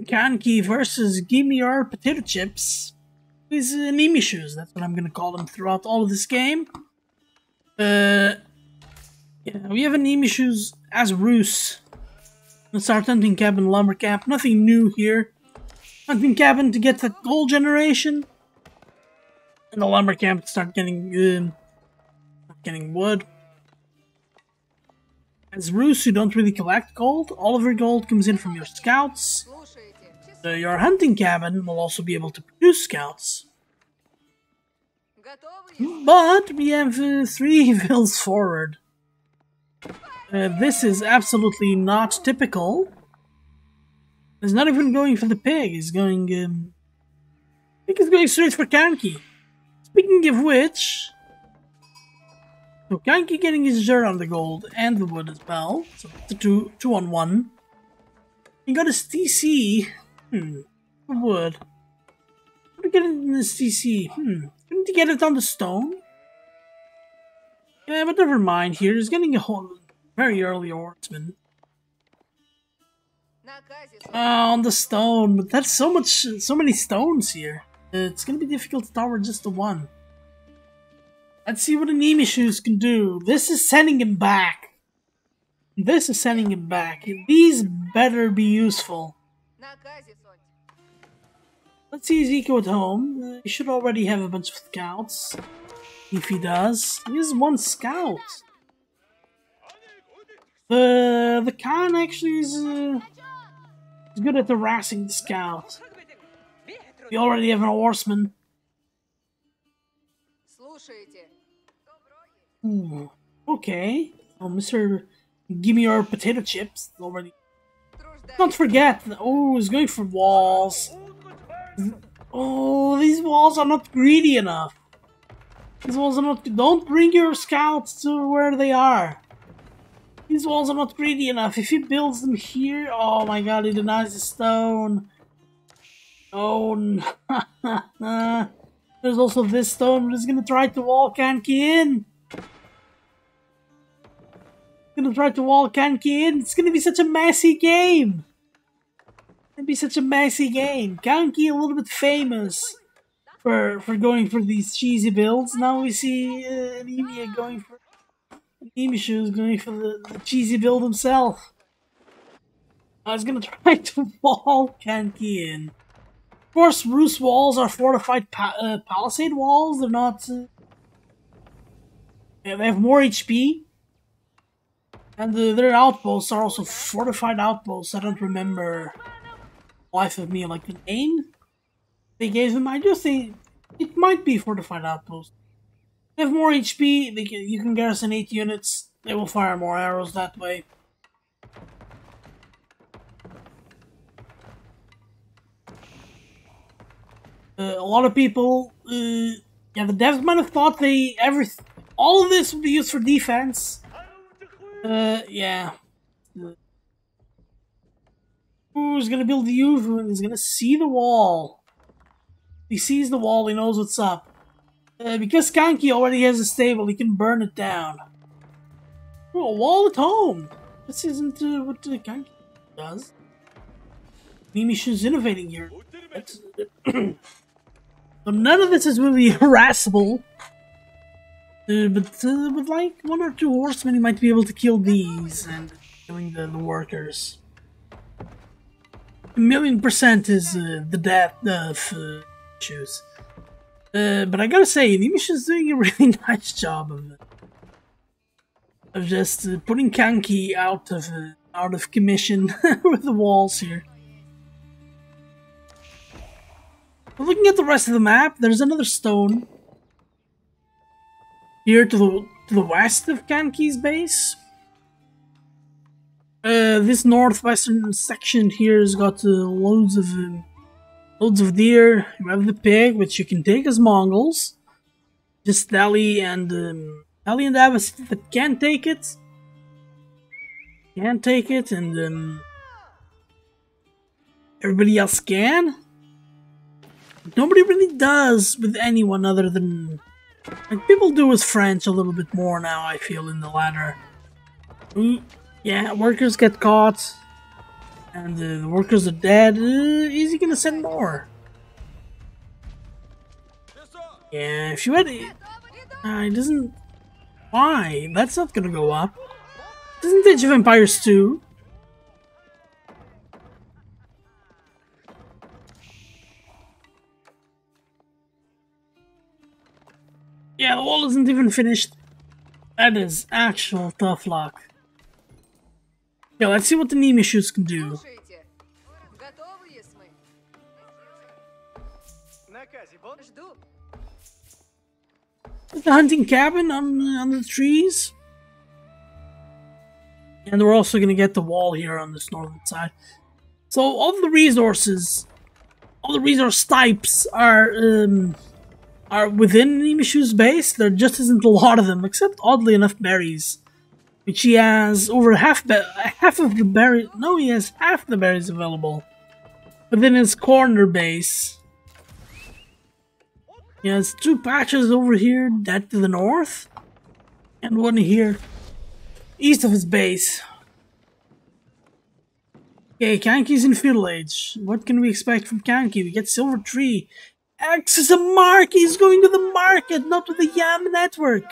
Kanki versus Gimme Your Potato Chips. These uh, shoes. that's what I'm gonna call them throughout all of this game. Uh, yeah, we have a Shoes as Rus. Let's start hunting cabin lumber camp. Nothing new here. Hunting cabin to get the gold generation. And the lumber camp to start getting um, getting wood. As Rus, you don't really collect gold. All of your gold comes in from your scouts. Your hunting cabin will also be able to produce scouts. But we have uh, three vills forward. Uh, this is absolutely not typical. He's not even going for the pig. He's going. Um, I think he's going straight for Kanki. Speaking of which, so Kanki getting his dirt on the gold and the wood as well. So it's a two two on one. He got his TC. Hmm. Wood. How to get it in this TC? Hmm. Couldn't he get it on the stone? Yeah, but never mind here. He's getting a whole very early oarsman. Oh, on the stone, but that's so much, so many stones here. It's gonna be difficult to tower just the one. Let's see what the Nimishus can do. This is sending him back. This is sending him back. These better be useful. Let's see Ezekiel at home. He should already have a bunch of scouts. If he does. He has one scout. The the Khan actually is, uh, is good at harassing the scout. We already have an horseman. Okay. Um, oh, Mr. Give me your potato chips already. Don't forget. Oh, he's going for walls. Oh, these walls are not greedy enough. These walls are not. Don't bring your scouts to where they are. These walls are not greedy enough. If he builds them here, oh my god, he denies the stone. Oh. There's also this stone, but he's gonna try to wall Kanki in. Gonna try to wall Kanki in. It's gonna be such a messy game. It'd be such a messy game. Kanki a little bit famous for for going for these cheesy builds. Now we see uh, going for Nimishu is going for the, the, cheesy build himself. I was gonna try to wall Kanki in. Of course, Rus walls are fortified pa uh, palisade walls. They're not. Uh, they have more HP. And the, their outposts are also fortified outposts. I don't remember life of me like the name they gave them. I do think it might be fortified outposts. They have more HP. They can, you can garrison eight units. They will fire more arrows that way. Uh, a lot of people, uh, yeah, the devs might have thought they every all of this would be used for defense. Uh, yeah. Who's gonna build the usual? He's gonna see the wall. He sees the wall. He knows what's up. Uh, because Kanki already has a stable, he can burn it down. Oh, a wall at home! This isn't uh, what uh, Kanki does. Nimishu's innovating here. so none of this is really harassable. Uh, but uh, with like one or two horsemen, you might be able to kill these and killing the, the workers. A million percent is uh, the death of uh, issues. Uh, but I gotta say, Nimishu's doing a really nice job of of just uh, putting Kanki out of uh, out of commission with the walls here. But looking at the rest of the map, there's another stone here to the to the west of Kanki's base. Uh, this northwestern section here has got uh, loads of um, Loads of deer. You have the pig, which you can take as Mongols. Just Delhi and um, Delhi and Abbas that can take it. Can take it, and um, everybody else can. Nobody really does with anyone other than like people do with French a little bit more now. I feel in the latter. yeah, workers get caught. And uh, the workers are dead. Uh, is he gonna send more? Yeah, if you had... Uh, it doesn't... Why? That's not gonna go up. Doesn't Age of Empires 2? Yeah, the wall isn't even finished. That is actual tough luck. Yeah, let's see what the Nimi issues can do. The hunting cabin on, on the trees? And we're also going to get the wall here on this northern side. So all the resources, all the resource types are... Um, are within Nimishu's base. There just isn't a lot of them, except oddly enough berries, which he has over half half of the berries. No, he has half the berries available within his corner base. He has two patches over here, that to the north, and one here, east of his base. Okay, Kanki's in Feudal Age. What can we expect from Kanki? We get Silver Tree. X is a mark! He's going to the market, not to the Yam Network!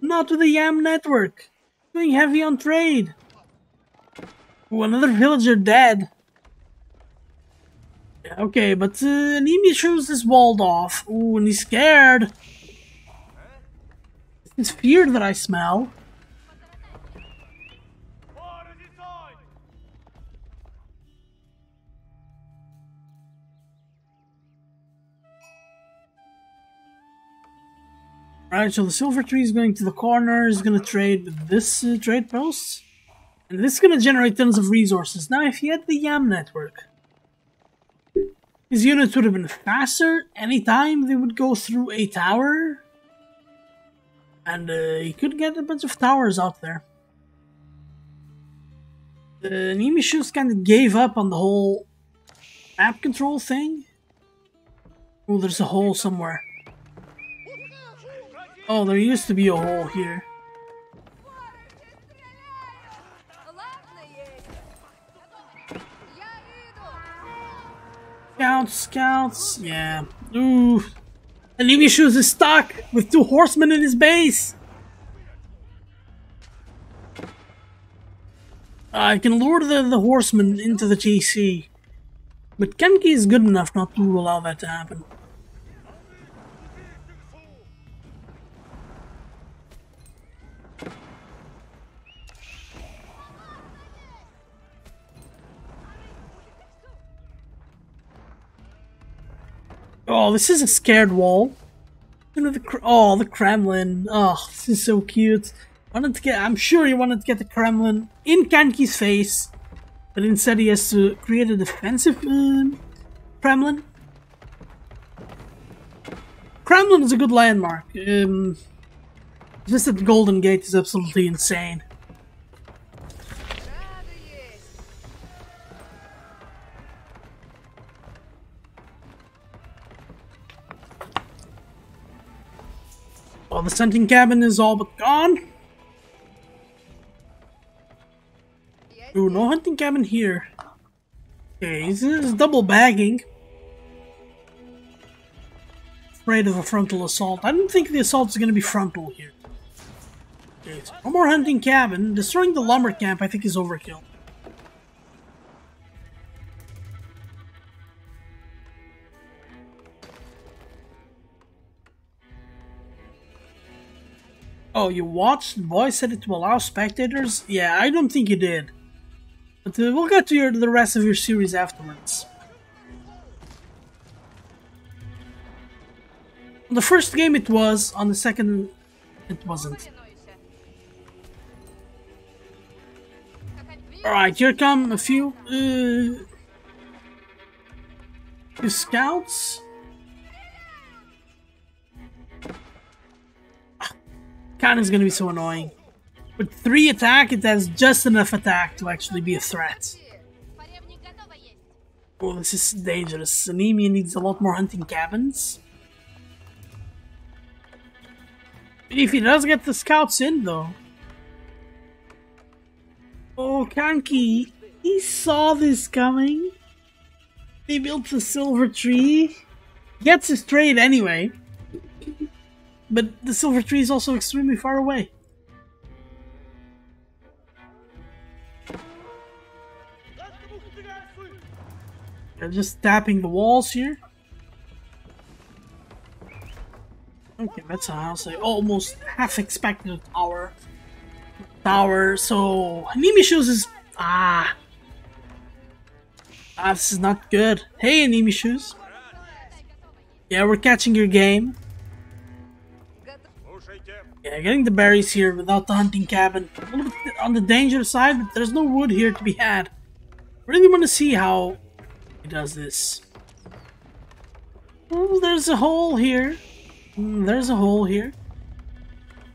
Not to the Yam Network! Doing heavy on trade! Ooh, another villager dead. Okay, but uh, Anemia shows is walled off. Ooh, and he's scared. It's fear that I smell. Right, so the silver tree is going to the corner, is going to trade with this uh, trade post. And this is going to generate tons of resources. Now, if he had the YAM network, his units would have been faster anytime they would go through a tower. And uh, he could get a bunch of towers out there. The Nemishus kind of gave up on the whole map control thing. Oh, there's a hole somewhere. Oh, there used to be a hole here. Scouts, scouts, yeah. Ooh. And Levi shoots is stuck with two horsemen in his base. Uh, I can lure the, the horsemen into the TC. But Kanki is good enough not to allow that to happen. Oh, this is a scared wall. The oh the Kremlin. Oh, this is so cute. Wanted to get. I'm sure he wanted to get the Kremlin in Kanki's face, but instead he has to create a defensive um, Kremlin. Kremlin is a good landmark. Um, just that the Golden Gate is absolutely insane. The hunting cabin is all but gone. Ooh, no hunting cabin here. Okay, this is double bagging. Afraid of a frontal assault. I don't think the assault is going to be frontal here. Okay, so no more hunting cabin. Destroying the lumber camp, I think, is overkill. Oh, you watched the boy said it to allow spectators? Yeah, I don't think you did. But uh, we'll get to your, the rest of your series afterwards. On the first game it was, on the second it wasn't. Alright, here come a few... Uh, few scouts. Cannon's gonna be so annoying. With three attack, it has just enough attack to actually be a threat. Oh, this is dangerous. Anemia needs a lot more hunting cabins. If he does get the scouts in, though. Oh, Kanki, he saw this coming. He built the silver tree. Gets his trade anyway. But the silver tree is also extremely far away. They're just tapping the walls here. Okay, that's a house I almost half expected a tower. Tower, so Anime Shoes is ah. Ah, this is not good. Hey Anime Shoes. Yeah, we're catching your game. Yeah, getting the berries here without the hunting cabin. A little bit on the dangerous side, but there's no wood here to be had. Really want to see how he does this. Oh, there's a hole here. Mm, there's a hole here.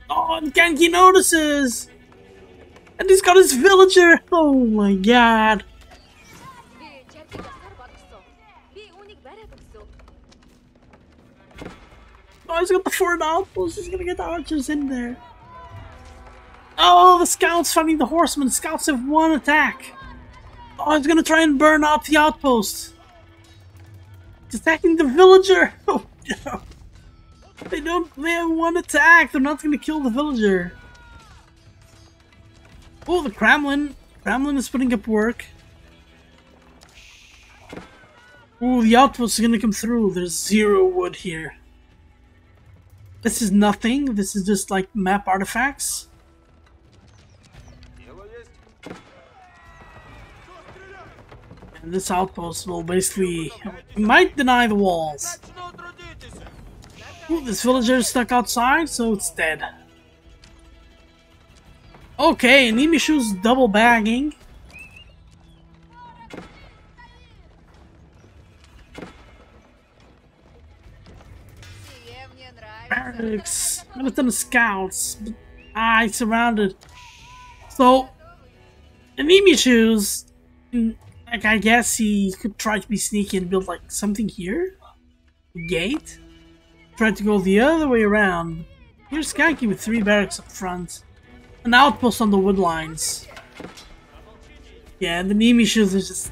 Oh, and Kanki notices! And he's got his villager! Oh my god! Oh, he's got the four outposts. He's gonna get the archers in there. Oh, the scouts fighting the horsemen. Scouts have one attack. Oh, he's gonna try and burn out the outpost. He's attacking the villager. Oh no. They don't. They have one attack. They're not gonna kill the villager. Oh, the Kremlin. Kremlin is putting up work. Oh, the outpost is gonna come through. There's zero wood here. This is nothing. This is just like map artifacts. And this outpost will basically might deny the walls. Ooh, this villager is stuck outside, so it's dead. Okay, Nimishu's double bagging. Barracks. Gonna send the scouts. But, he's surrounded. So, Nimishu's, mm, like, I guess he could try to be sneaky and build, like, something here? Gate? Try to go the other way around. Here's Skanky with three barracks up front. An outpost on the wood lines. Yeah, and the Nimishus is just...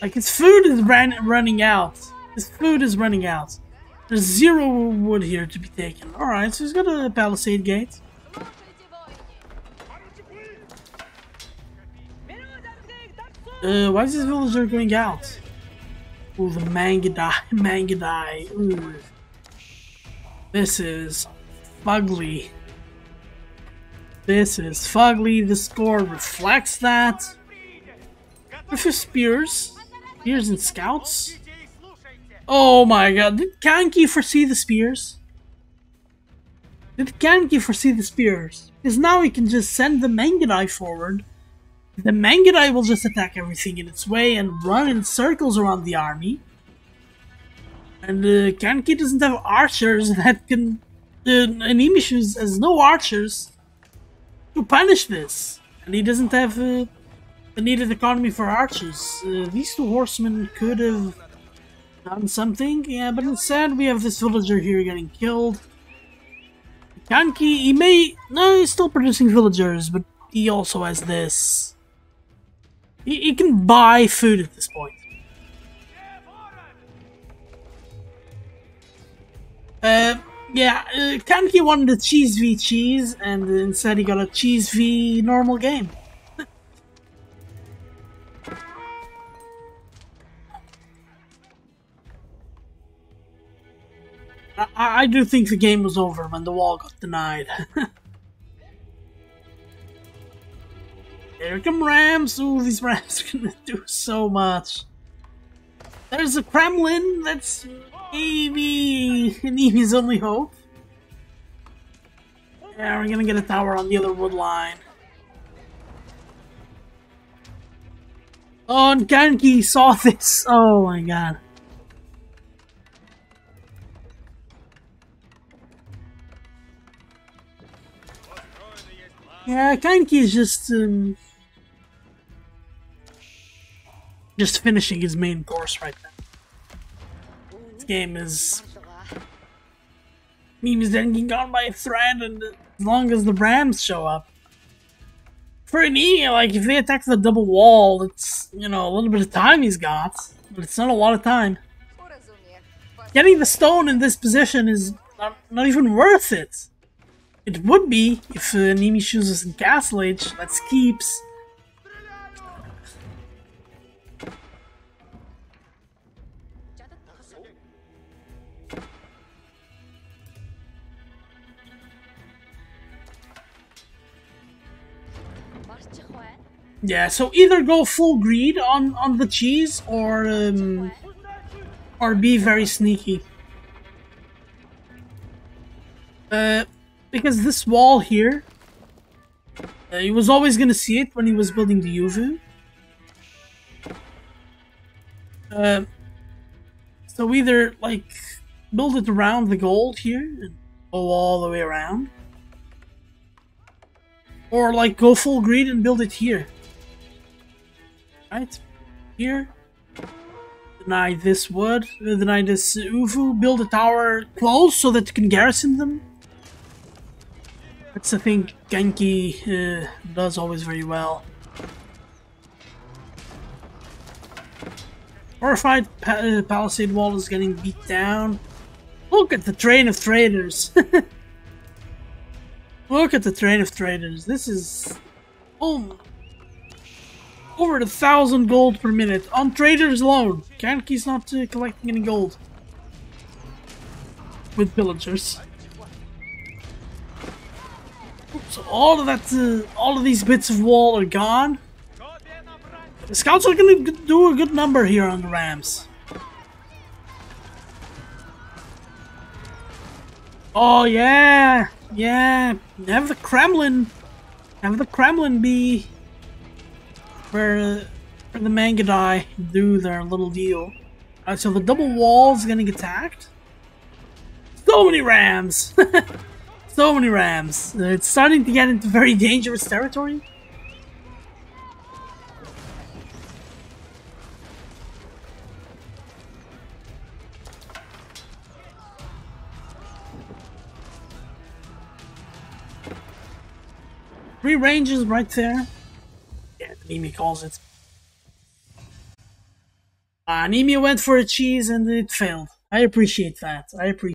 Like, his food is ran running out. His food is running out. There's zero wood here to be taken. Alright, so he's got a palisade gate. Uh, why is this villager going out? Oh, the Mangudai, Mangudai. Ooh. This is fugly. This is fugly. The score reflects that. With his spears, spears and scouts. Oh my god, did Kanki foresee the spears? Did Kanki foresee the spears? Because now he can just send the Mangudai forward. The Mangudai will just attack everything in its way and run in circles around the army. And uh, Kanki doesn't have archers that can. Uh, Animishu has no archers to punish this. And he doesn't have uh, the needed economy for archers. Uh, these two horsemen could have done something, yeah, but instead we have this villager here getting killed. Kanki, he may. No, he's still producing villagers, but he also has this. He, he can buy food at this point. Uh, yeah, uh, Kanki wanted a cheese v cheese, and instead he got a cheese v normal game. I, do think the game was over when the wall got denied. Here come Rams! Ooh, these Rams are gonna do so much. There's a Kremlin that's maybe Nemi's only hope. Yeah, we're gonna get a tower on the other wood line. Oh, and Kanki saw this! Oh my god. Yeah, Kanki is just um, just finishing his main course right now. This game is memes then getting gone by a thread, and as long as the Rams show up, for Anemia, like if they attack the double wall, it's you know a little bit of time he's got, but it's not a lot of time. Getting the stone in this position is not, not even worth it. It would be if uh, Nimi enemy chooses Castle Age. Let's keeps. Yeah, so either go full greed on, on the cheese or um, or be very sneaky. Uh, because this wall here, uh, he was always gonna see it when he was building the Ovoo. Uh, so either like build it around the gold here and go all the way around, or like go full green and build it here. Right here. Deny this wood. uh, Deny this Ovoo. Build a tower close so that you can garrison them. That's the thing Kanki uh, does always very well. Horrified pa uh, palisade wall is getting beat down. Look at the train of traders. Look at the train of traders. This is oh over a thousand gold per minute on traders alone. Kanki's not uh, collecting any gold with villagers. So all of that, uh, all of these bits of wall are gone. The scouts are gonna do a good number here on the Rams. Oh yeah, yeah. Have the Kremlin, have the Kremlin be where, where the Mangudai do their little deal. Alright, so the double wall is getting attacked. So many rams! so many rams. It's starting to get into very dangerous territory. Three ranges right there. Yeah, Anemia calls it. Uh, Anemia went for a cheese and it failed. I appreciate that. I appreciate